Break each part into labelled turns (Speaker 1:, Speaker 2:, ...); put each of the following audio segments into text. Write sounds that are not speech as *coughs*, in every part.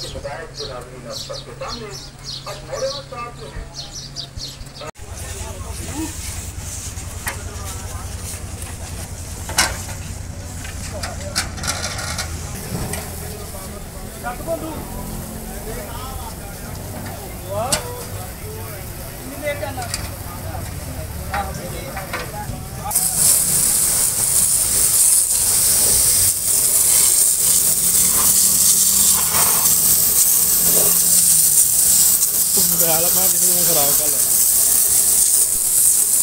Speaker 1: के मुताबिक जो नाजरीन अब के सामने अब मौलाना साहब जो है
Speaker 2: ਬੈਲ ਮੈਂ ਕਿਸੇ ਨੇ ਖਰਾਬ ਕਰ ਲਿਆ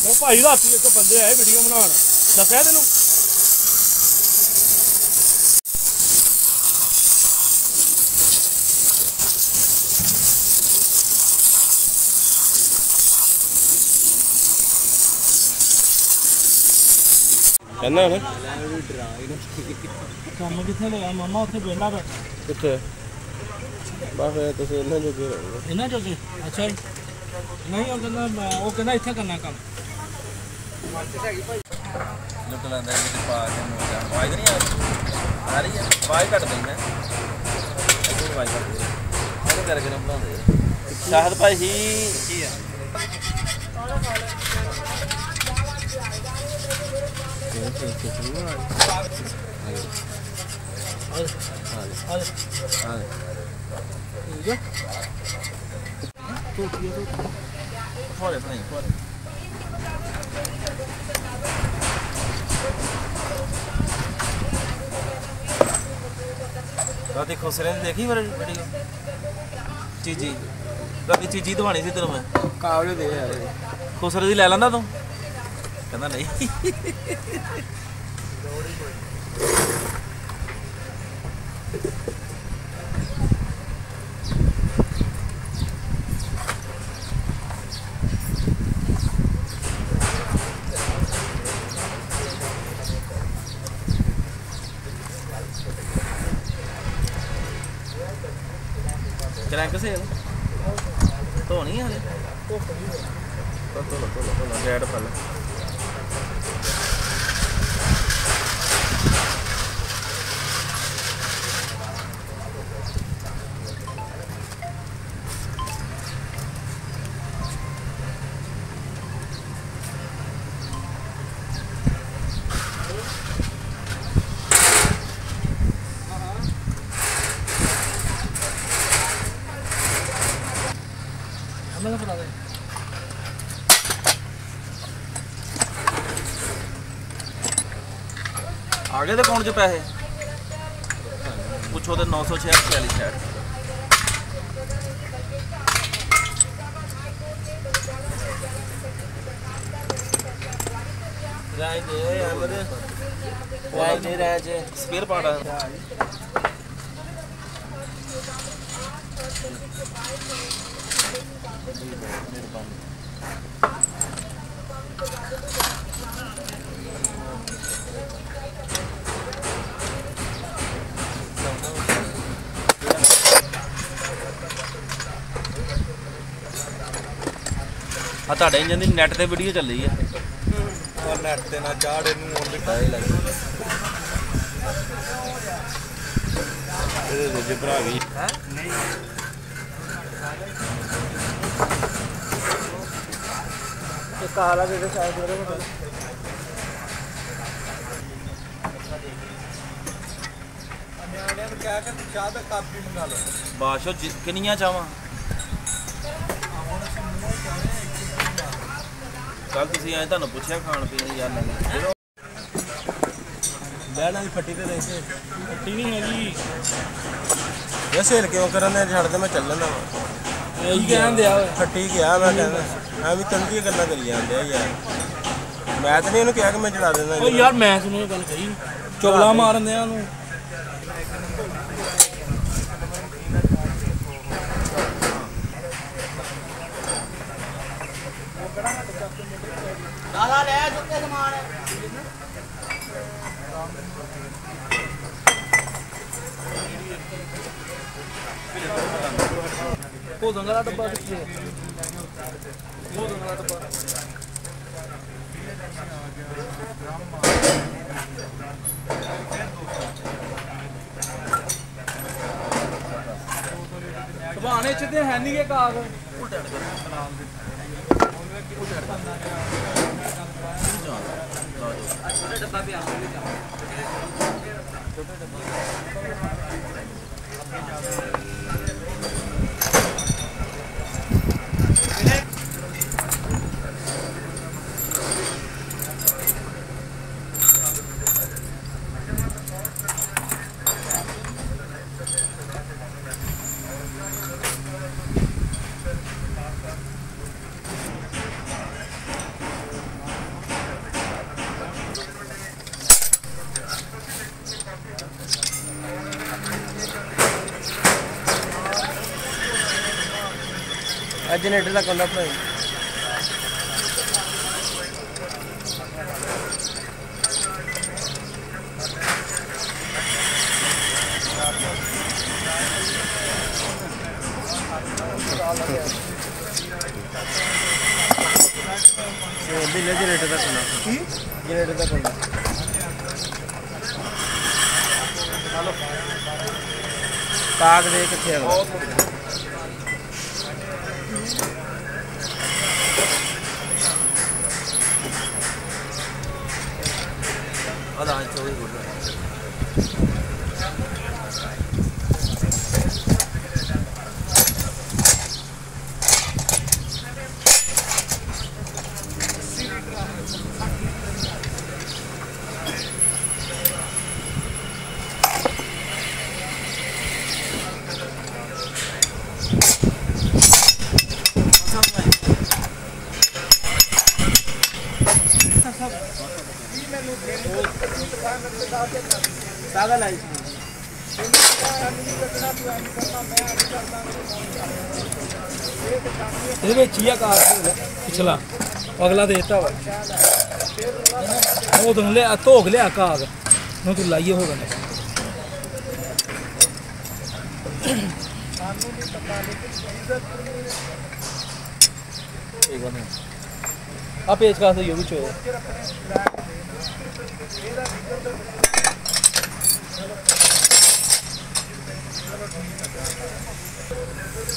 Speaker 2: ਉਹ ਭਾਈ ਰਾਤੀ ਇੱਕ ਬੰਦੇ ਆਏ ਵੀਡੀਓ ਬਣਾਉਣ। ਦੱਸਿਆ ਤੈਨੂੰ? ਕਹਿੰਦਾ ਨਾ
Speaker 3: ਕੰਮ ਕਿੱਥੇ ਲਿਆ? ਮਾਮਾ ਉੱਥੇ ਬੈਠਾ ਬੈਠਾ।
Speaker 2: ਕਿੱਥੇ? ਬਸ ਤੁਸੀਂ ਇਹਨਾਂ ਜੋਗੇ ਰਹੋ।
Speaker 3: ਇਹਨਾਂ ਜੋਗੇ? ਅੱਛਾ ਜੀ ਨਹੀਂ ਉਹ ਕਹਿੰਦਾ ਮੈਂ- ਉਹ ਕਹਿੰਦਾ ਇੱਥੇ ਕਰਨਾ ਕੰਮ
Speaker 4: ਲੁੱਟ ਲੈਂਦਾ ਇਹ ਪਾ ਕੇ ਮੋੜ ਜਾ ਆਵਾਜ਼ ਨਹੀਂ ਆ ਰਹੀ ਆ ਰਹੀ ਹੈ ਆਵਾਜ਼ ਘੱਟ ਪੈਂਦਾ ਇਹ ਆਵਾਜ਼ ਘੱਟ ਪੈਂਦਾ ਇਹਨੂੰ ਕਰਕੇ ਨਾ ਬਣਾਉਂਦੇ ਸ਼ਾਹਦ ਭਾਈ ਹੀ ਕੀ ਆ
Speaker 3: ਆ Tô
Speaker 4: aqui, eu tô aqui. Fora essa aí, fora. ਦੇਖੀ ਮੇਰੇ ਚੀਜੀ ਰਵੀ ਚੀਜੀ ਦਵਾਣੀ ਸੀ ਤੈਨੂੰ ਮੈਂ
Speaker 2: ਕਾਬਲੇ ਦੇ ਯਾਰ
Speaker 4: ਖੁਸਰੇ ਦੀ ਲੈ ਲੈਂਦਾ ਤੂੰ ਕਹਿੰਦਾ ਨਹੀਂ ਆ ਗਏ ਤੇ ਅਕਾਊਂਟ 'ਚ ਪੈਸੇ ਪੁੱਛੋ ਤੇ 946 46 ਸ਼ਾਇਦ ਰਾਜ ਦੇ ਅਮਰ ਰਾਜ ਦੇ ਰਾਜ ਸਪੇਅਰ ਪਾਰਟ ਆ ਆ ਤੁਹਾਡੇ ਇੰਜਨ ਦੀ ਨੈਟ ਤੇ ਵੀਡੀਓ ਚੱਲੀ ਆ।
Speaker 2: ਔਰ ਨੈਟ ਤੇ ਨਾ ਚਾੜ ਇਹਨੂੰ ਹੁਣ ਵੀ ਇਹਦੇ ਦੂਜੇ ਭਰਾ ਵੀ।
Speaker 4: ਹੈ?
Speaker 3: ਕਾਲਾ ਜਿਹੜੇ ਸਾਈਡ ਉਹਦੇ ਕੋਲ
Speaker 2: ਨਿਆਣਿਆਂ ਨੂੰ ਕਹਿ ਕੇ ਚਾਹ ਦਾ ਕੱਪ ਵੀ ਮੰਗਾ ਲਓ
Speaker 4: ਬਾਸ਼ੋ ਕਿੰਨੀਆਂ ਚਾਵਾਂ? ਕੱਲ ਤੁਸੀਂ ਆਏ ਤੁਹਾਨੂੰ ਪੁੱਛਿਆ ਖਾਣ ਪੀਣ ਦੀ ਯਾਰ ਨਹੀਂ। ਜਦੋਂ
Speaker 2: ਬਹਿਣਾ ਦੀ ਫੱਟੀ ਤੇ ਦੇ ਕੇ।
Speaker 3: ਪੱਟੀ ਨਹੀਂ ਹੈਗੀ।
Speaker 2: ਇਹ ਸੇਲ ਕਿਉਂ ਕਰਨ ਦੇ ਛੱਡ ਦੇ ਮੈਂ ਚੱਲਣ ਦਾ ਵਾ।
Speaker 3: ਇਹੀ ਕਹਿਣ ਦਿਆ ਓਏ।
Speaker 2: ਫੱਟੀ ਗਿਆ ਮੈਂ ਕਹਿੰਦਾ। ਐਵੇਂ ਤੰਗੀ ਗੱਲਾਂ ਕਰੀ ਜਾਂਦੇ ਆ ਯਾਰ। ਮੈਂ ਤਾਂ ਨਹੀਂ ਇਹਨੂੰ ਕਿਹਾ ਕਿ ਮੈਂ ਚੜਾ ਦਿੰਦਾ
Speaker 3: ਓ ਯਾਰ ਮੈਂ ਸੁਣੀ ਇਹ ਗੱਲ ਕਹੀ। ਚੋਲਾ ਮਾਰਨ ਦਿਆਂ ਨੂੰ
Speaker 5: ਦਾਦਾ ਲੈ ਚੁੱਕੇ ਸਮਾਨ।
Speaker 6: ਉਹ ਦਾ ਡੱਬਾ ਕਿੱਥੇ ਹੈ? ਉਹ ਦੰਗਲਾ ਡੱਬਾ। ਸੁਭਾਣੇ ਚ ਤੇ ਹੈ ਨਹੀਂ ਇਹ ਕਾਗ।
Speaker 2: छोटा डब्बा भी आता है। जनरेटरला कॉलप आहे दिले जनरेटर दा कोना की? जनरेटर दा कोना चलो
Speaker 4: पाग दे किथे
Speaker 2: ਕਾਗਾ ਲਾਈ
Speaker 6: ਇਹਦੇ ਵਿੱਚ ਹੀ ਆ ਕਾਗ ਪਿਛਲਾ ਅਗਲਾ ਦੇਤਾ ਵਾ ਉਹ ਤੋਂ ਲਿਆ ਧੋਕ ਲਿਆ ਕਾਗ ਨੂੰ ਤੂੰ ਲਾਈਏ ਹੋ ਗਿਆ
Speaker 4: ਇਹ ਗੱਲ
Speaker 6: ਆ ਪੇਚ ਕਾਸ ਇਹ ਵੀ ਚੋਏ
Speaker 2: तेल अगला टाइम प्लेट का चलेगा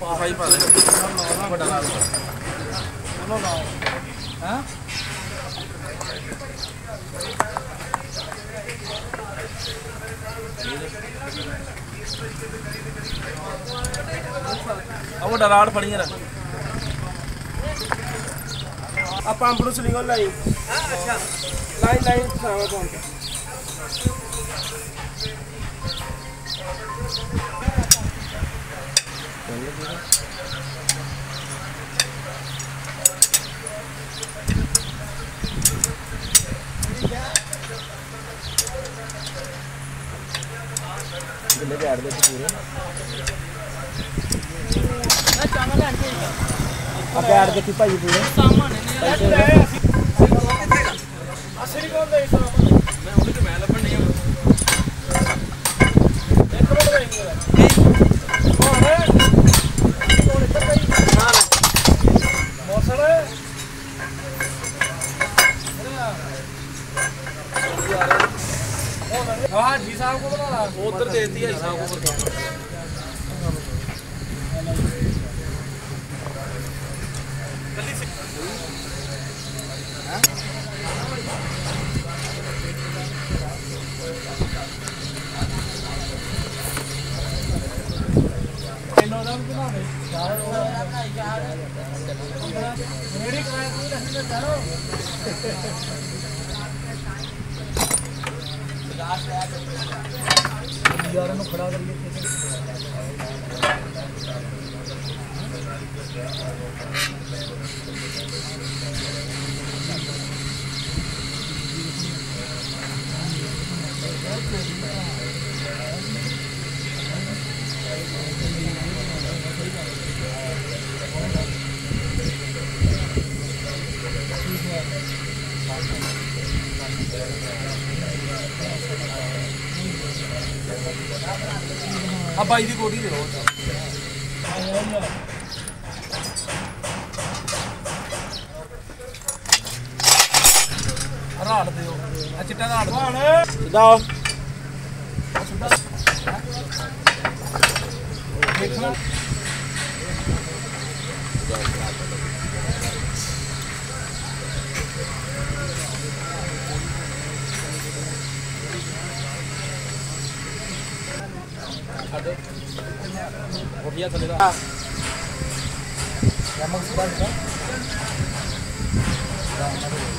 Speaker 4: பாய் பாரு
Speaker 2: ஆ. அவங்க ராடு படிங்கிற அப்ப அம்புடு சொல்லிங்க லைன் லைன் லைன்
Speaker 4: गिले झाड़ देते पूरे
Speaker 2: अब झाड़ देखी भाई पूरे सामान है Kopinya terlihat. Emang sudah
Speaker 6: kan? Sudah.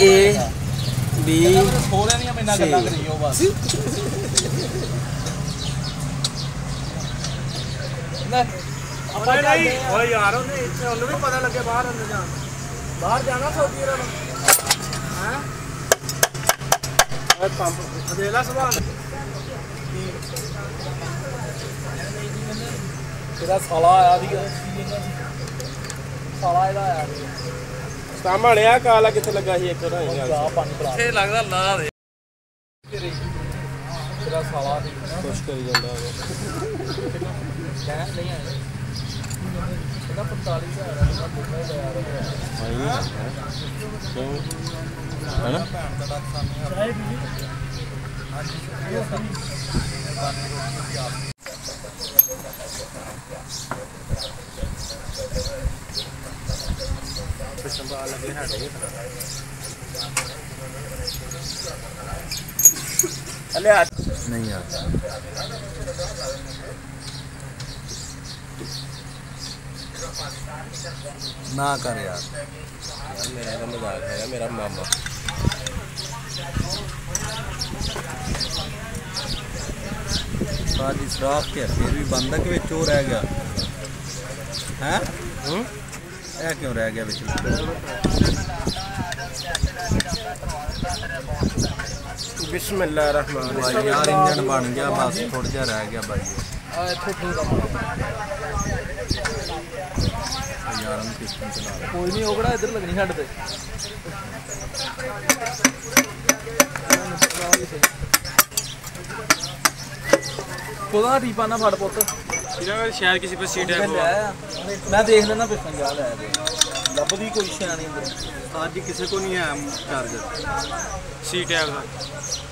Speaker 2: ਏ ਬੀ
Speaker 6: ਖੋਲਿਆ ਨਹੀਂ ਮੈਨਾਂ ਗੱਲਾਂ ਕਰੀ ਉਹ ਬਸ ਨਾ ਆਪਾਂ
Speaker 3: ਨਹੀਂ
Speaker 6: ਚੱਲਦੇ
Speaker 3: ਨਹੀਂ
Speaker 6: ਆ।
Speaker 3: ਓਏ ਯਾਰ ਉਹਨੇ ਇੱਥੇ ਉਹਨੂੰ ਵੀ ਪਤਾ ਲੱਗੇ ਬਾਹਰ ਅੰਦਰ ਜਾਣ ਬਾਹਰ ਜਾਣਾ ਸੋਚੀ ਰਹਾ ਹੈ
Speaker 2: ਓਏ ਪੰਪ
Speaker 3: ਦੇ ਲੈ ਸੁਭਾਨ
Speaker 6: ਤੇਰਾ ਸਾਲਾ ਆਇਆ ਦੀ ਸਾਲਾ ਇਹਦਾ ਆਇਆ
Speaker 2: ਸਾਹਮਣੇ ਆ ਕਾਲਾ ਕਿੱਥੇ ਲੱਗਾ ਸੀ ਇੱਕ ਉਹਦਾ
Speaker 6: ਚਾਹ ਪਾਣੀ ਪਲਾ
Speaker 4: ਇੱਥੇ ਲੱਗਦਾ ਲਾ ਦੇ।
Speaker 6: ਤੇਰਾ ਸਾਲਾ
Speaker 2: ਕੁਛ ਕਰੀ ਜਾਂਦਾ
Speaker 6: ਹੈ ਨਹੀਂ ਆਇਆ। ਇਹਦਾ 45000 ਦਾ ਦੁੱਧ ਦਾ ਯਾਰ ਹੈ?
Speaker 2: ਕਿਉਂ?
Speaker 7: ਹੈ ਨਾ ਭੈਣ ਦਾ ਡਾਕ ਸਾਨੂੰ ਚਾਹੇ
Speaker 3: ਵੀ
Speaker 7: ਹਾਂਜੀ ਇਹ ਸਭ ਬਾਨੀ ਰੋਟੀ ਆਪ
Speaker 2: ਹੈਨਾ ਅਲੇ ਆ
Speaker 4: ਨਹੀਂ ਯਾਰ ਨਾ ਕਰ ਯਾਰ
Speaker 2: ਮੇਰਾ ਤਾਂ ਮਜ਼ਾਕ ਹੈ ਮੇਰਾ ਮਾਮਾ
Speaker 4: ਸਾਡੀ ਸ਼ਰਾਬ ਕੇ ਫਿਰ ਵੀ ਬੰਦਾ ਕਿ ਵਿੱਚ ਹੋ ਰਹਿ ਗਿਆ ਹੈ
Speaker 2: ਹੂੰ
Speaker 4: ਇਹ ਕਿਉਂ ਰਹਿ ਗਿਆ ਵਿੱਚ?
Speaker 2: ਬਿਸਮਿਲ੍ਲਾਹਿਰ ਰਹਿਮਾਨ
Speaker 4: ਭਾਈ ਯਾਰ ਇੰਜਨ ਬਣ ਗਿਆ ਬਸ ਥੋੜਾ ਜਿਹਾ ਰਹਿ ਗਿਆ ਭਾਈ।
Speaker 6: ਆ ਇੱਥੇ ਠੀਕ ਆ।
Speaker 4: ਯਾਰ ਨੂੰ ਚਲਾ।
Speaker 6: ਕੋਈ ਨਹੀਂ ਉਹ ਇੱਧਰ ਲੱਗਣੀ ਛੱਡ ਤੇ। ਕੋਦਾ ਰੀਪਾ ਨਾ ਫੜ ਪੁੱਤ।
Speaker 3: ਸ਼ਾਇਦ ਕਿਸੇ ਪਰ ਸੀਟ
Speaker 6: ਆਇਆ। ਮੈਂ ਦੇਖ ਲੈਣਾ ਜਾ ਲੈ ਦੇ ਲੱਭਦੀ ਕੋਈ ਸ਼ੈ ਨਹੀਂ ਅੰਦਰ
Speaker 4: ਅੱਜ ਕਿਸੇ ਕੋ ਨਹੀਂ ਹੈ ਚਾਰਜਰ
Speaker 3: ਸੀ ਟੈਗ ਦਾ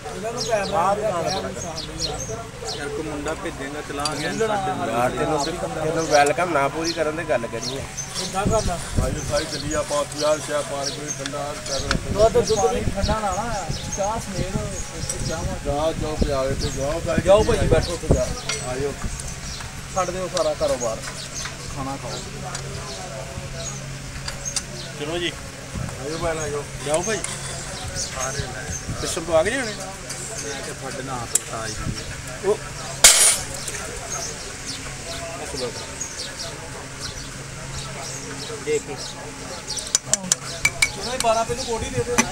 Speaker 6: ਇਹਨਾਂ ਨੂੰ ਕੈਮਰਾ
Speaker 4: ਯਾਰ ਕੋ ਮੁੰਡਾ ਭੇਜੇਗਾ ਚਲਾ ਗਿਆ
Speaker 2: ਯਾਰ ਤੈਨੂੰ ਤੈਨੂੰ ਵੈਲਕਮ ਨਾ ਪੂਰੀ ਕਰਨ ਦੀ ਗੱਲ ਕਰੀਏ
Speaker 6: ਇੰਨਾ ਕਰਨਾ?
Speaker 2: ਭਾਈ ਸਾਈ ਚੱਲੀ ਆਪਾਂ ਯਾਰ ਸ਼ਾ ਪਾਰ ਕੋਈ ਠੰਡਾ ਕਰ
Speaker 6: ਦੁੱਧ ਦੁੱਧ ਵੀ ਠੰਡਾ ਨਾ ਨਾ ਚਾਹ ਇੱਥੇ ਚਾਹਾਂ
Speaker 2: ਜਾ ਜੋ ਪਿਆਵੇ ਤੇ ਜਾਓ। ਭਾਈ
Speaker 6: ਜਾਓ ਭਾਈ ਬੈਠੋ ਉੱਥੇ ਜਾ।
Speaker 2: ਆਇਓ।
Speaker 6: ਛੱਡ ਦਿਓ ਸਾਰਾ ਕਾਰੋਬਾਰ। ਖਾਣਾ ਖਾਓ।
Speaker 2: ਚਲੋ ਜੀ। ਆਇਓ ਭਾਈ ਆਇਓ। ਜਾਓ ਭਾਈ। ਸਾਰੇ ਲੈ। ਪਿੱਛੋਂ ਤੋਂ ਆ ਗਏ ਜਾਣੇ
Speaker 4: ਮੈਂ ਕਿ ਫੱਡ ਨਾ ਹੱਥ ਉਠਾਈ ਦੀ
Speaker 2: ਉਹ। ਦੇਖ।
Speaker 6: ਉਹਨਾਂ ਨੇ 12 ਰੁਪਏ ਨੂੰ ਕੋਟੀ ਦੇ ਦਿਓ। ਨਾ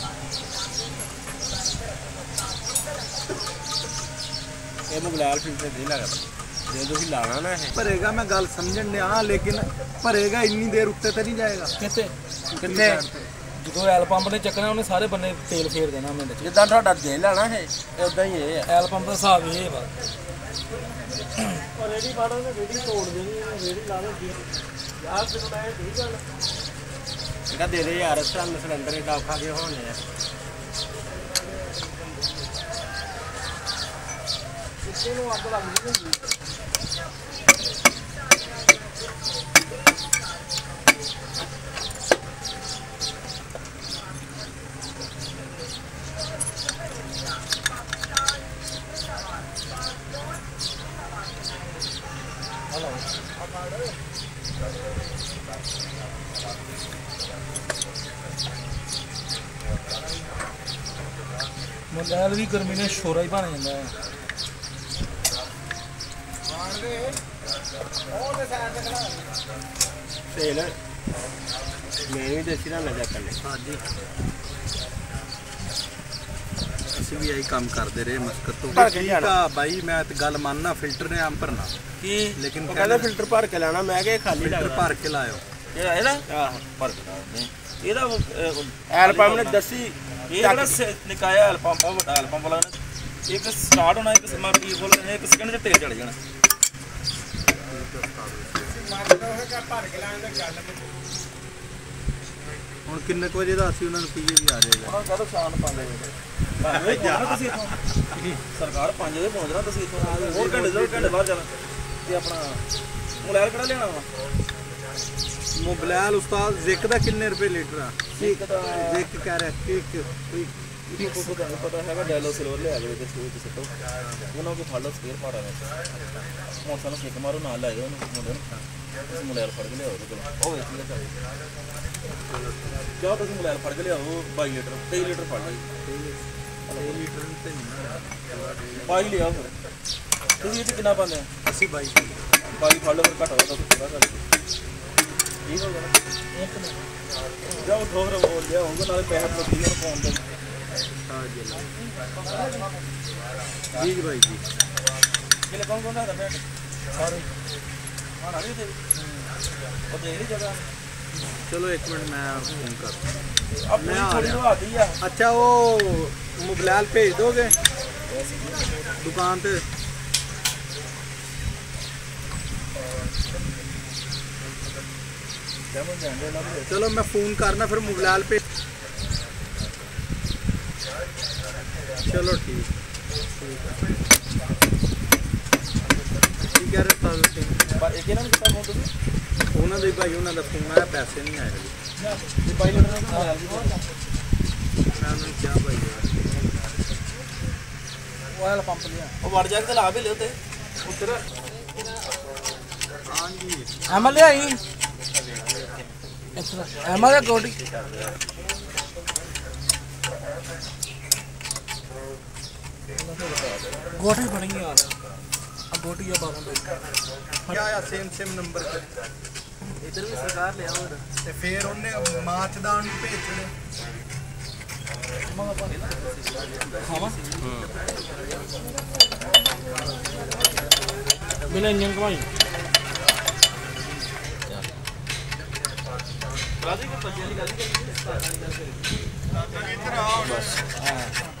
Speaker 2: ਇਹ ਮੋਬਾਈਲ ਫਿਲਟਰ ਦੇ ਲੱਗਦਾ ਜੇ ਤੁਸੀਂ ਲਾਣਾ ਨਾ ਇਹ
Speaker 7: ਭਰੇਗਾ ਮੈਂ ਗੱਲ ਸਮਝਣ ਡਿਆ ਲੇਕਿਨ ਭਰੇਗਾ ਇੰਨੀ ਦੇਰ ਉੱਤੇ ਤੇ ਨਹੀਂ ਜਾਏਗਾ
Speaker 6: ਕਿੱਥੇ ਕਿੱਥੇ ਜਦੋਂ ਐਲ ਪੰਪ ਨੇ ਚੱਕਣਾ ਉਹਨੇ ਸਾਰੇ ਬੰਨੇ ਤੇਲ ਫੇਰ ਦੇਣਾ ਮਿੰਟ ਚ
Speaker 2: ਜਿੱਦਾਂ ਤੁਹਾਡਾ ਦੇ ਲੈਣਾ ਇਹ ਉਦਾਂ ਹੀ ਇਹ ਆ
Speaker 6: ਐਲ ਪੰਪ ਦਾ ਹਿਸਾਬ ਇਹ ਵਾ
Speaker 3: ਰੇੜੀ ਫਾੜੋ ਤੇ ਰੇੜੀ ਤੋੜ ਦੇਣੀ ਰੇੜੀ ਲਾ ਦੋ ਯਾਰ ਤੈਨੂੰ ਮੈਂ ਠੀਕ ਗੱਲ
Speaker 2: ਇਹਦਾ ਦੇ ਦੇ ਯਾਰ ਸਾਨੂੰ ਸਿਲੰਡਰ ਹੀ ਔਖਾ ਕੇ ਹੋਣੇ ਆ
Speaker 6: ਮੋਬਾਈਲ ਵੀ ਗਰਮੀ ਨੇ ਸ਼ੋਰਾ ਹੀ ਬਣ ਜਾਂਦਾ ਹੈ
Speaker 2: ਸੇਲ ਮੈਂ ਵੀ ਦੇਸੀ ਨਾਲ ਲੱਗਾ ਕਰਨੇ
Speaker 7: ਹਾਂਜੀ। ਅਸੀਂ ਵੀ ਇਹੀ ਕੰਮ ਕਰਦੇ ਰਹੇ ਮਸਕਤ ਤੋਂ।
Speaker 2: ਭਰ ਕੇ
Speaker 7: ਠੀਕ। ਆ ਬਾਈ ਮੈਂ ਤੇ ਗੱਲ ਮੰਨਣਾ ਫਿਲਟਰ ਨੇ ਆਮ ਭਰਨਾ।
Speaker 2: ਕੀ?
Speaker 7: ਲੇਕਿਨ
Speaker 2: ਕਹਿੰਦਾ ਫਿਲਟਰ ਭਰ ਕੇ ਲੈਣਾ ਮੈਂ ਕਿਹਾ ਇਹ ਖਾਲੀ
Speaker 7: ਫਿਲਟਰ
Speaker 2: ਲੱਗਦਾ।
Speaker 7: ਭਰ ਕੇ ਲਾਇਓ।
Speaker 2: ਇਹਦਾ ਇਹਦਾ
Speaker 4: ਆਹ। ਪਰ ਕਰਾਉਂਦੇ
Speaker 2: ਇਹਦਾ ਐਲਬਮ ਨੇ ਦੱਸੀ
Speaker 4: ਇਹ ਜਿਹੜਾ ਨਿਕਾਇਆ ਐਲ ਪੰਪ ਆ ਵੱਡਾ ਐਲ ਪੰਪ ਵਾਲਾ ਨੇ। ਇੱਕ ਸਟਾਰਟ ਹੋਣਾ ਇੱਕ ਸਮਾਂ ਕੀ ਬੋਲਦੇ ਇੱਕ ਸਕਿੰਟ ਚ ਤੇਲ ਚੜ ਜਾਣਾ।
Speaker 7: ਹੁਣ ਕਿੰਨੇ ਕੁ ਵਜੇ ਦਾ ਅਸੀਂ ਉਹਨਾਂ ਨੂੰ ਕਹੀਏ ਵੀ ਆ ਜਾਏਗਾ
Speaker 4: ਉਹਨਾਂ ਕਹਦੋ ਸ਼ਾਮ ਨੂੰ 5 ਵਜੇ ਤੁਸੀਂ ਇੱਥੋਂ? ਸਰਕਾਰ 5 ਵਜੇ ਪਹੁੰਚਣਾ ਤੁਸੀਂ ਇੱਥੋਂ। ਹੋਰ ਘੰਟੇ ਦੋ ਘੰਟੇ ਬਾਅਦ ਜਾਣਾ। ਤੇ ਆਪਣਾ ਮੋਬਾਈਲ ਕਿਹੜਾ ਲੈਣਾ ਵਾ?
Speaker 7: ਮੋਬਲੈਲ ਉਸਤਾਦ ਜ਼ਿਕ ਦਾ ਕਿੰਨੇ ਰੁਪਏ ਲੀਟਰ ਆ? ਜ਼ਿਕ
Speaker 4: ਇਹ ਕੋ ਪਤਾ ਨਹੀਂ ਪਤਾ ਹੈਗਾ ਡੈਲੋ ਸਿਲਵਰ ਲਿਆ ਕੇ ਤੇ ਸੂਏ ਤੇ ਸਿੱਟੋ ਉਹਨਾਂ ਕੋ ਫੜ ਲਓ ਸਪੇਅਰ ਪਾੜਾ ਨੇ ਹੁਣ ਸਾਨੂੰ ਕਿੱਕ ਮਾਰੋ ਨਾਲ ਲੈ ਜਾਓ ਉਹਨੂੰ ਮੁੰਡੇ ਨੂੰ ਤੁਸੀਂ ਮੋਬਾਈਲ ਫੜ ਕੇ ਲਿਆਓ ਉਹਦੇ ਕੋਲ ਉਹ ਵੇਚ ਲੈ ਚਾਹੇ ਕਿਉਂ ਤੁਸੀਂ ਮੋਬਾਈਲ ਫੜ ਕੇ ਲਿਆਓ 22 ਲੀਟਰ 23 ਲੀਟਰ ਫੜ ਲਓ
Speaker 7: 6 ਲੀਟਰ ਤੇ ਨਹੀਂ
Speaker 4: 22 ਲਿਆਓ ਫਿਰ ਤੁਸੀਂ ਇਹ 'ਚ ਕਿੰਨਾ ਪਾਉਂਦੇ ਆ
Speaker 7: ਅਸੀਂ ਬਾਈ
Speaker 4: 22 ਫੜ ਲਓ ਫਿਰ ਘੱਟ ਹੋਗਾ ਤਾਂ ਪੂਰਾ ਕਰ ਠੀਕ ਹੋ ਗਿਆ ਇੱਕ ਮਿੰਟ ਜਾਓ ਠੋਰ ਬੋਲ ਲਿਆ ਹੋਊਗਾ ਨਾਲੇ ਪੈਸੇ ਪਤੀ ਨੂੰ ਪਾਉਣ ਦੇ
Speaker 7: जी जी भाई जी चलो एक
Speaker 4: मिनट
Speaker 7: मैं
Speaker 4: फ़ोन
Speaker 7: कर
Speaker 4: अच्छा वो
Speaker 7: मुबलैल भेज दोगे? दुकान पे। चलो मैं
Speaker 4: फ़ोन करना फिर मुबलैल
Speaker 7: पे ਮੈਂ ਫੋਨ ਕਰਨਾ ਫਿਰ ਮੋਬਲੈਲ ਭੇਜ ਚਲੋ ਠੀਕ ਠੀਕ ਹੈ ਠੀਕ ਹੈ ਰਸਤਾ
Speaker 4: ਪਰ ਇਹ ਕਿਹਨਾਂ ਨੂੰ ਕੀਤਾ ਫੋਨ ਤੁਸੀਂ
Speaker 7: ਉਹਨਾਂ ਦੇ ਭਾਈ ਉਹਨਾਂ ਦਾ ਫੋਨ ਆਇਆ ਪੈਸੇ ਨਹੀਂ ਆਏ ਹਜੇ।
Speaker 4: ਇਹ ਬਾਈ ਲੀਟਰ ਦਾ ਹਾਲ ਜੀ
Speaker 7: ਮੈਂ ਉਹਨਾਂ ਨੂੰ ਕਿਹਾ ਭਾਈ ਯਾਰ
Speaker 6: ਉਹ ਐਲ ਪੰਪ ਲਿਆ
Speaker 4: ਉਹ ਵੜ ਜਾ ਕੇ ਲਾ ਵੀ ਲਿਓ ਤੇ ਉੱਤਰ
Speaker 7: ਹਾਂਜੀ
Speaker 6: ਐਮ ਲਿਆਈ ਐਮ ਦਾ ਗੋਡੀ
Speaker 7: गोटे पड़ेंगे यार अब गोटी
Speaker 6: या बाबा या या
Speaker 4: सेम सेम नंबर पर इधर भी
Speaker 6: सरकार ले आओ। ते फिर उनने माचदान भेजने। हाँ। बिना इंजन कमाई बस। हाँ।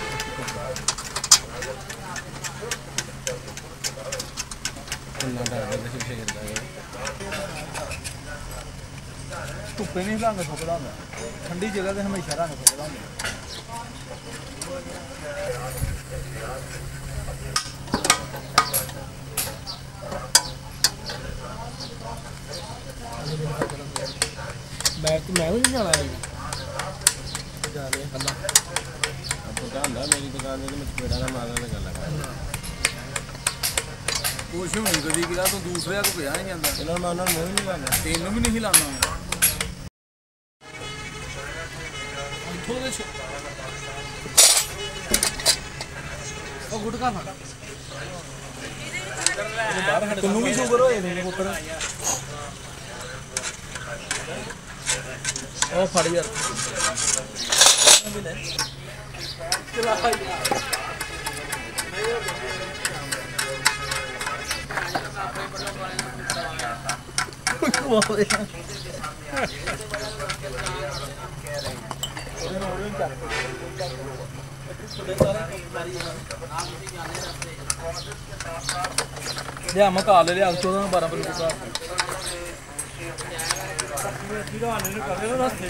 Speaker 6: ठंडी जगह से हमेशा रंग मैं मैं तो मैं भी नहीं जाना है जा रहे हैं कल्ला अब तो
Speaker 2: काम ना मेरी दुकान में तो मैं बेड़ा ना मारा ना कल्ला
Speaker 7: ਕੁਛ ਵੀ ਨਹੀਂ ਕਦੀ ਕਿਹਾ ਤੂੰ ਦੂਸਰਿਆਂ ਕੋ ਪਿਆ ਨਹੀਂ ਜਾਂਦਾ
Speaker 2: ਇਹਨਾਂ ਨੂੰ ਮੈਂ ਉਹਨਾਂ ਨੂੰ ਮੂੰਹ ਹੀ ਨਹੀਂ ਲਾਉਂਦਾ
Speaker 7: ਤੈਨੂੰ ਵੀ ਨਹੀਂ ਲਾਉਣਾ
Speaker 6: ਇੱਥੋਂ ਦੇ ਛ- ਉਹ ਗੁਟਕਾ ਫੜ
Speaker 7: ਤੈਨੂੰ ਵੀ ਸ਼ੂਗਰ ਹੋਏ ਨੇ ਪੁੱਤਰ
Speaker 6: ਉਹ ਫੜ ਯਾਰ ਬੋਲਦੇ ਆ ਲਿਆ ਮਕਾ ਲੈ ਲਿਆ 14 12 ਬਲੂ ਕਾ ਜਿਹੜਾ ਆਨੇ ਨੂੰ
Speaker 2: ਕਰਦੇ ਰਸਤੇ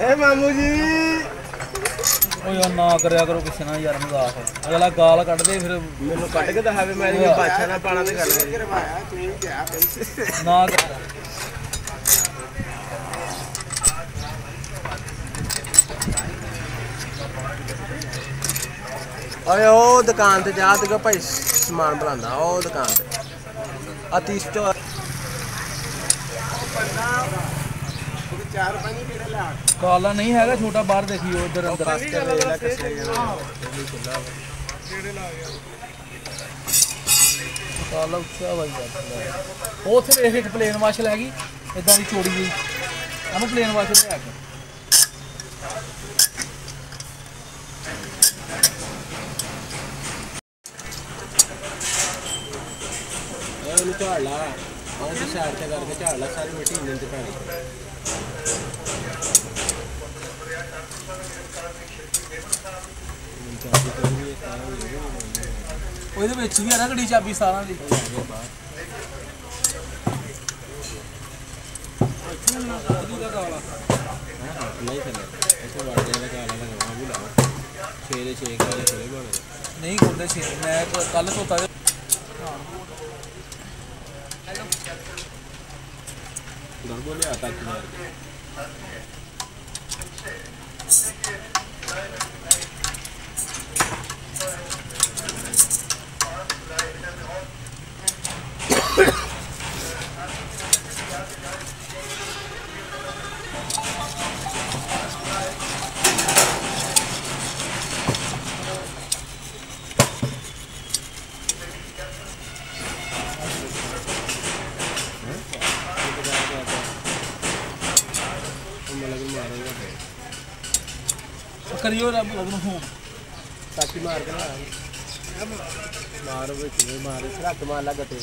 Speaker 2: ਏ ਮਾਮੂ ਜੀ।
Speaker 6: ਓ ਯਾਰ ਨਾ ਕਰਿਆ ਕਰੋ ਕਿਸੇ ਨਾਲ ਯਾਰ ਮਜ਼ਾਕ। ਅਗਲਾ ਗਾਲ ਕੱਢਦੇ ਫਿਰ
Speaker 2: ਮੈਨੂੰ ਕੱਢ ਕੇ ਦਿਖਾਵੇ ਮੈਂ ਇਹ ਬਾਦਸ਼ਾਹ ਨਾਲ ਪਾਣਾ ਤੇ ਗੱਲ
Speaker 6: ਨਾ ਕਰ।
Speaker 2: ਓਏ ਉਹ ਦੁਕਾਨ ਤੇ ਜਾ ਤੇ ਭਾਈ ਸਮਾਨ ਬਣਾਉਂਦਾ ਉਹ ਦੁਕਾਨ ਤੇ। ਅਤੀ ਸਟੋਰ
Speaker 6: ਕਾਲਾ ਨਹੀਂ ਹੈਗਾ ਛੋਟਾ ਬਾਹਰ ਦੇਖੀ ਉਧਰ ਅੰਦਰ ਕਾਲਾ ਉੱਚਾ ਬਾਈ ਯਾਰ ਉਹ ਉੱਥੇ ਦੇਖ ਇੱਕ ਪਲੇਨ ਵਾਸ਼ ਲੈ ਗਈ ਇਦਾਂ ਦੀ ਚੋੜੀ ਜੀ ਇਹਨੂੰ ਪਲੇਨ ਵਾਸ਼ ਲਿਆ ਕੇ
Speaker 2: ਉਹਨੂੰ ਝਾੜ ਲਾ ਉਹ ਤੇ ਸਾਈਡ ਤੇ ਕਰਕੇ ਝਾੜ ਲਾ ਸਾਰੀ ਮਿੱਟੀ ਇੰਜਨ ਤੇ ਪੈਣੀ।
Speaker 6: ਉਹਦੇ ਵਿੱਚ ਵੀ ਆ ਨਾ ਚਾਬੀ ਸਾਰਾਂ ਦੀ।
Speaker 2: ਨਹੀਂ ਇੱਥੇ ਵੜ ਜਾਏਗਾ ਕਾਲਾ ਲਗਵਾ Darbolia ataque largo.
Speaker 6: ਕਰਿਓ ਰੱਬ ਲਗਨ ਹੋਂ
Speaker 2: ਤਾਕੀ ਮਾਰ ਕੇ ਨਾ ਮਾਰ ਵੀ ਮਾਰ ਰੱਖ ਮਾਰ ਲਾ ਗੱਤੇ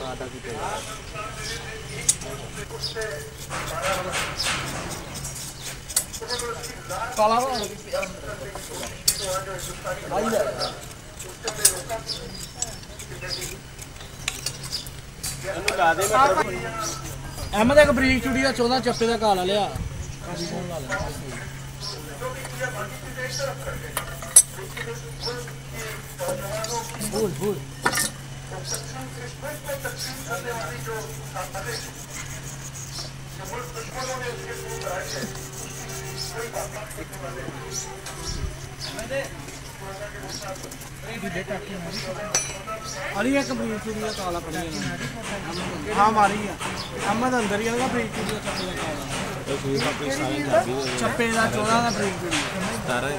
Speaker 2: ਮਾਤਾ ਕੀ ਤੇ
Speaker 6: ਕਾਲਾ ਵਾ ਆਈ ਲੈ।
Speaker 2: ਇਹਨੂੰ ਲਾ ਦੇ ਮੈਂ।
Speaker 6: ਅਹਿਮਦ ਇੱਕ ਬਰੀਕ ਚੁੜੀ ਦਾ 14 ਚੱਪੇ ਦਾ ਕਾਲਾ ਲਿਆ। बोल बोल Thank you. ਅਲੀ ਇੱਕ ਬਰੀਕ ਚੁੜੀ ਦਾ ਕਾਲਾ ਪੜੀ ਹਾਂ, ਮਾਰੀ ਆ। ਅਹਿਮਦ ਅੰਦਰ ਹੀ ਆਗਾ ਬਰੀਕ ਚੁੜੀ ਦਾ ਚੱਪੇ ਦਾ ਕਾਲਾ। ਚੱਪੇ ਦਾ 14 ਦਾ ਬਰੀਕ ਚੁੜੀ
Speaker 2: 17 ਦੀ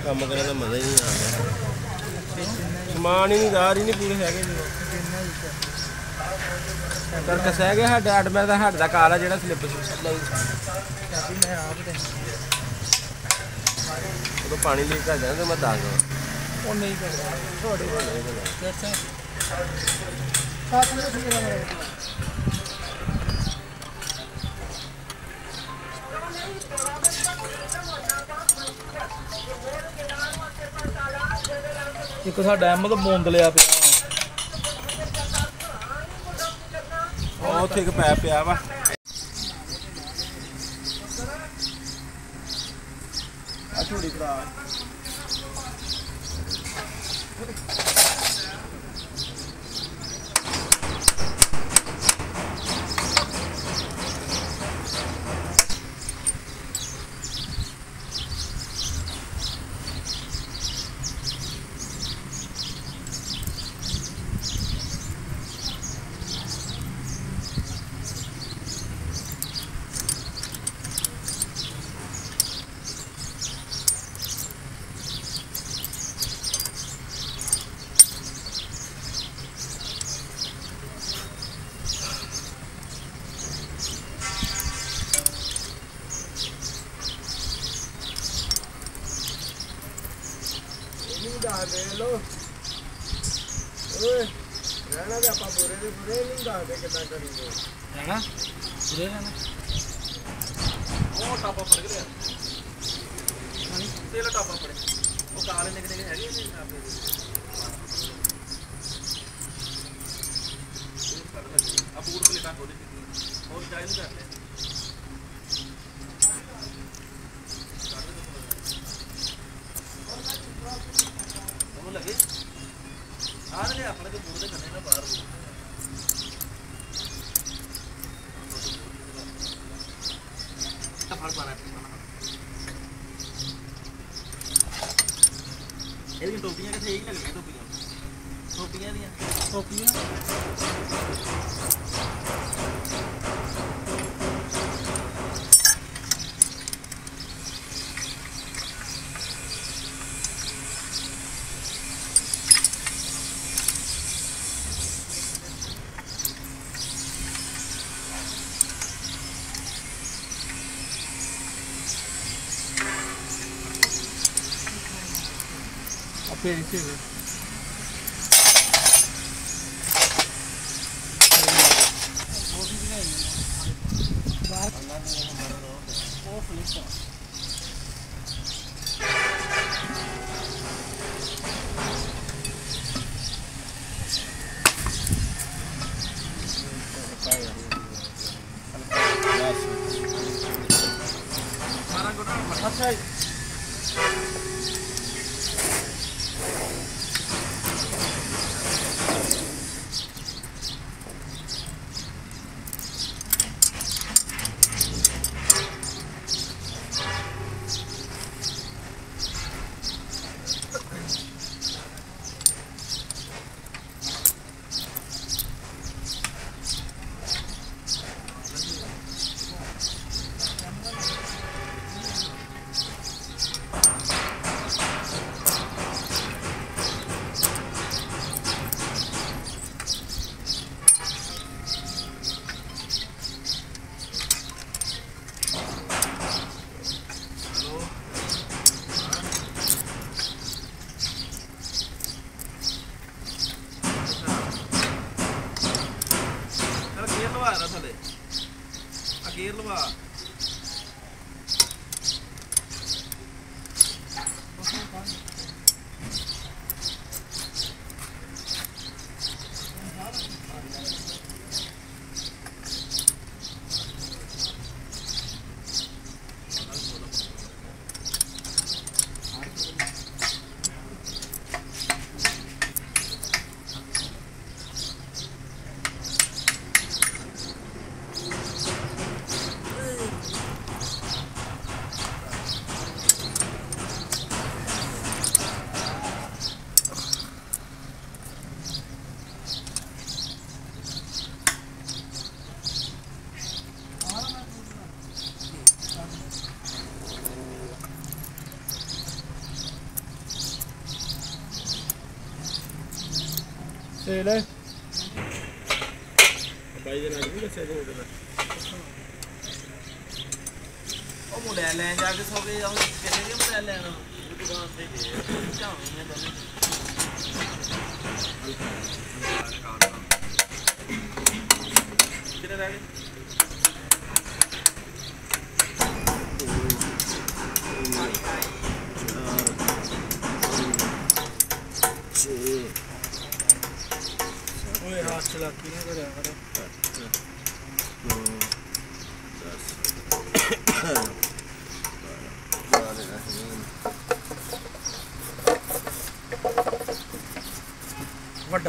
Speaker 2: ਕੰਮ ਕਰਨ ਦਾ ਮਜ਼ਾ ਹੀ ਨਹੀਂ ਆ ਸਮਾਨ ਹੀ ਨਹੀਂ, ਦਾਰ ਹੀ ਨਹੀਂ ਪੂਰੇ ਹੈਗੇ ਜੀ। ਚਲ ਕਸਿਆ ਗਿਆ ਹੈਡ ਐਡਮਿਨ ਦਾ ਹੈਡ ਦਾ ਕਾਲ ਆ ਜਿਹੜਾ ਸਲਿੱਪ ਸਪਲਾਈ
Speaker 4: ਚਾਬੀ ਮੈਂ ਆਪ ਦੇ
Speaker 2: ਉਦੋਂ ਪਾਣੀ ਲੀਕ ਕਰ ਜਾਂਦਾ ਤੇ ਮੈਂ ਦੱਸ ਦਵਾਂ
Speaker 4: ਉਹ ਨਹੀਂ ਕਰਦਾ ਤੁਹਾਡੇ ਕੋਲ ਅੱਛਾ ਸਾਥ ਮੇਰੇ ਠੀਕ ਹੈ
Speaker 6: ਇੱਕ ਸਾਡਾ ਅਹਿਮਦ ਬੋਂਦ ਲਿਆ ਪਿਆ
Speaker 2: ਉੱਥੇ ਇੱਕ ਪੈਪ ਪਿਆ ਵਾ।
Speaker 4: ਆ ਝੂੜੀ ਭਰਾ
Speaker 3: 对这个 ਤੇਲ
Speaker 2: ਬਾਈ ਦੇ ਨਾਲ ਨਹੀਂ ਦੱਸਿਆ ਦੋ ਦਿਨ
Speaker 4: ਉਹ ਮੋਬਾਈਲ ਲੈਣ ਜਾ ਕੇ ਸੋ ਗਏ ਉਹ ਕਿੰਨੇ ਦੇ ਮੋਬਾਈਲ ਲੈਣ ਉਹ ਦੁਕਾਨ ਤੇ ਗਏ ਝਾਉਣੇ ਨੇ ਦੋਨੇ ਕਿੰਨੇ ਰਹਿ ਗਏ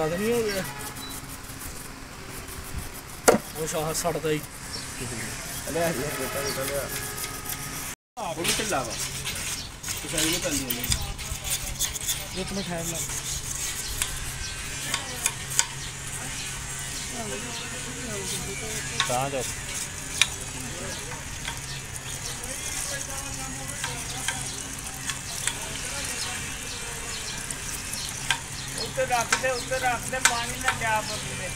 Speaker 3: ਵੱਡਾ ਤਾਂ ਨਹੀਂ ਹੋ ਗਿਆ ਉਹ ਸ਼ਾਹ ਸੜਦਾ ਹੀ
Speaker 2: ਲਿਆ ਜੀ ਬੇਟਾ ਬੇਟਾ ਲਿਆ ਆਪ ਵੀ ਢਿੱਲਾ ਵਾ ਤੁਸੀਂ ਇਹ ਪੈਂਦੀ ਨਹੀਂ
Speaker 3: ਇੱਕ ਮਿੰਟ ਠਹਿਰ ਲੈ
Speaker 2: ਤਾਂ ਜਾ
Speaker 3: ਉੱਤੇ ਰੱਖ ਦੇ ਉੱਤੇ ਰੱਖ ਦੇ ਪਾਣੀ ਨਾ ਜਾ ਪਵੇ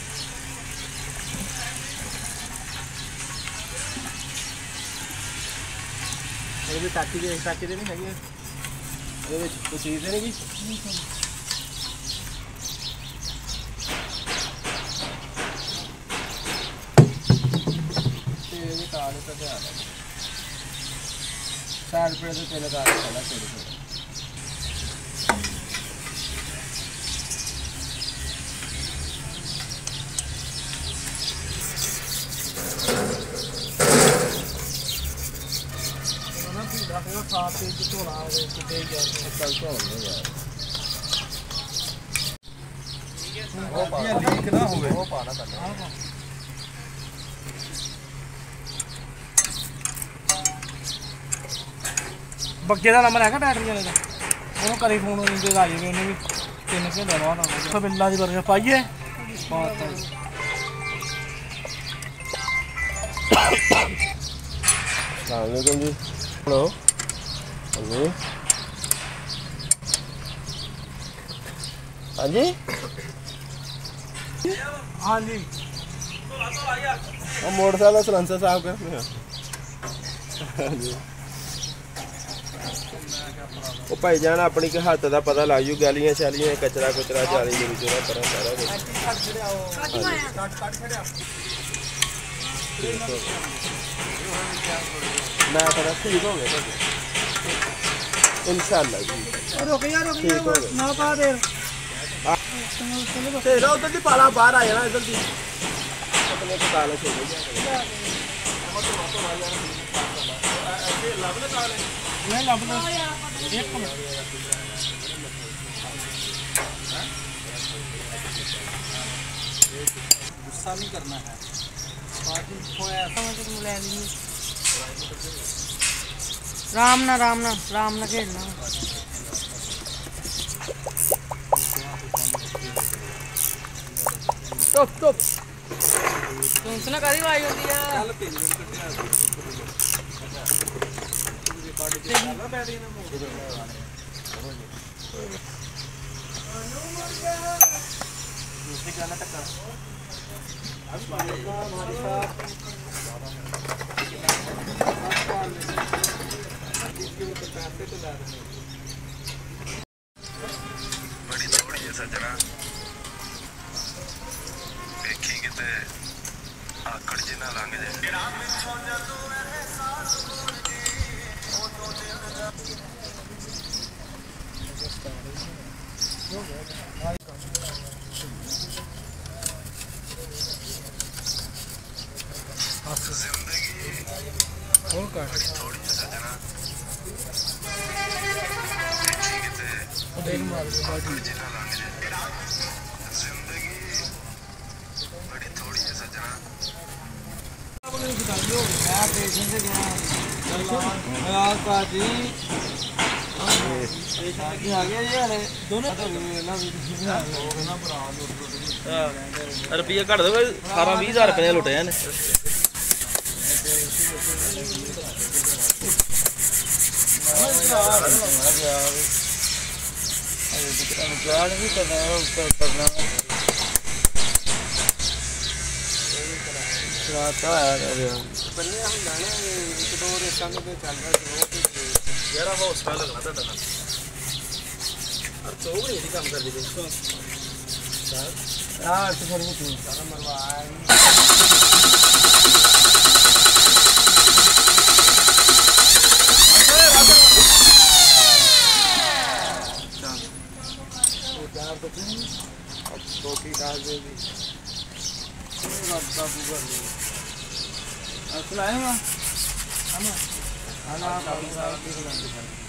Speaker 2: ਇਹਦੇ ਵਿੱਚ ਟਾਕੀ ਦੇ ਟਾਕੀ ਦੇ ਨਹੀਂ ਹੈਗੀ ਇਹਦੇ ਵਿੱਚ ਕੋਈ ਚੀਜ਼ ਤੇ ਨਹੀਂ ਗਈ ਤੇ ਇਹ ਕਾਲੇ ਤਾਂ ਧਿਆਨ ਹੈ ਸਾਈਡ ਪਰ ਤੇ ਤੇਲ ਕਾਲੇ ਪਹਿਲਾਂ ਛੋੜ
Speaker 3: ਝੋਲਾ ਦੇ ਕਿਤੇ ਜਾ
Speaker 2: ਚੱਲ ਧੋਣ ਦੇ
Speaker 6: ਇਹ ਲੀਕ ਨਾ ਹੋਵੇ
Speaker 2: ਉਹ ਪਾਣਾ ਪੈਂਦਾ
Speaker 3: ਬੱਗੇ ਦਾ ਨੰਬਰ ਹੈਗਾ ਬੈਟਰੀ ਵਾਲੇ ਦਾ। ਉਹਨੂੰ ਕਰੀ ਫੋਨ ਉਹਨੂੰ ਦੇ ਆ ਜਾਵੇ ਉਹਨੇ ਵੀ ਤਿੰਨ ਘੰਟੇ ਬਾਅਦ ਆਉਣਾ ਸਬਿੱਲਾ ਦੀ ਵਰਗਾ ਪਾਈਏ। ਪਾਤਾ *coughs* ਜੀ।
Speaker 2: Assalamualaikum Halo. ਹਾਂਜੀ?
Speaker 3: ਹਾਂਜੀ।
Speaker 2: ਉਹ ਮੋਟਰਸਾਈਕਲ ਦਾ ਸਲੈਂਸਰ ਸਾਫ਼ ਕਰ ਹਾਂਜੀ। ਉਹ ਭਾਈ ਜਾਨ ਆਪਣੀ ਕਿ ਹੱਥ ਦਾ ਪਤਾ ਲੱਗ ਜੂ ਗਲੀਆਂ ਛਾਲੀਆਂ ਕਚਰਾ ਕੁਚਰਾ ਜਾਲੀ ਜਿਹੜੀ ਜੋਰਾ ਪਰਾਂ ਸਾਰਾ ਕੁਝ ਮੈਂ ਕਰਾ ਠੀਕ ਹੋ ਗਿਆ।
Speaker 8: इंशाल्लाह जी रुक जा रुक
Speaker 3: जा ना
Speaker 8: पा दे चलो उधर पाला बाहर
Speaker 5: आ जाना इधर अपने को काला छोड़ दिया मैं लब एक
Speaker 3: मिनट गुस्सा
Speaker 5: नहीं करना है।
Speaker 3: बाकी कोई ऐसा मतलब मुलायम
Speaker 5: नहीं। राम ना राम ना राम ना खेलना चुप
Speaker 3: चुप। तुम सुना करी वाई होती है। हमारे साथ कि वो पचास से तो
Speaker 4: ਰੁਪਈਆ ਘੱਟ ਦੋ 18 20000 ਰੁਪਏ ਦੇ ਲੁੱਟੇ ਨੇ
Speaker 3: ਜਾਣ। ਵੀ ਕਰਨਾ ਉੱਪਰ ਕਰਨਾ
Speaker 6: ਰਾਤਾ ਆਇਆ ਰਿਹਾ
Speaker 2: ਬੰਨੇ ਹੁੰਦਾ ਨੇ ਇੱਕ ਦੋ ਰੇਸਾਂ ਦੇ ਚੱਲਦਾ ਜੋ
Speaker 4: ਜਿਹੜਾ ਹੌਸਲਾ ਲੱਗਣਾ ਤੁਹਾਡਾ।
Speaker 6: तो वो यदि काम
Speaker 2: कर दीजिए इसको यार तो फिर
Speaker 6: वो तू सारा मरवा तो तुम अब तो की डाल दे दी अब का गूगल अब
Speaker 2: चलाएगा हम आना आप
Speaker 4: आप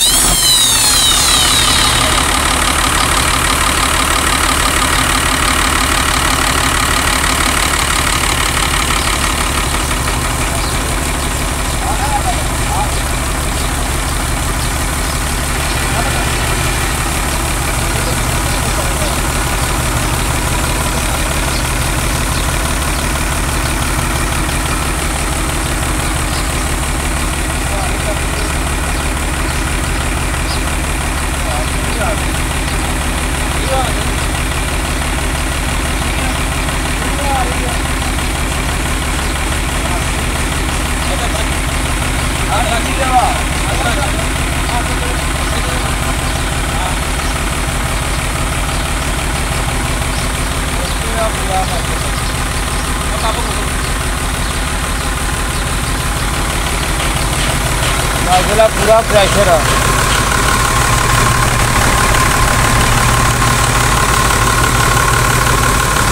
Speaker 4: up right here.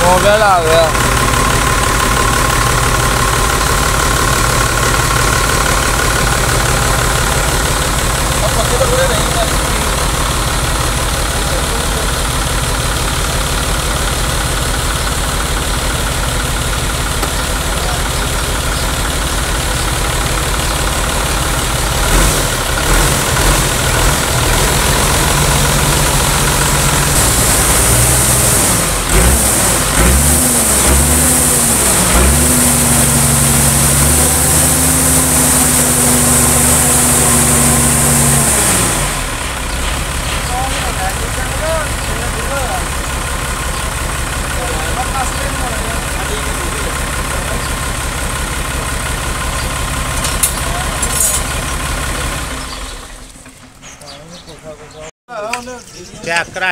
Speaker 4: Mobile out
Speaker 3: here.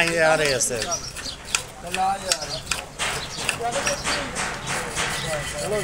Speaker 3: आएँगे आ रहे हैं सर। चलो।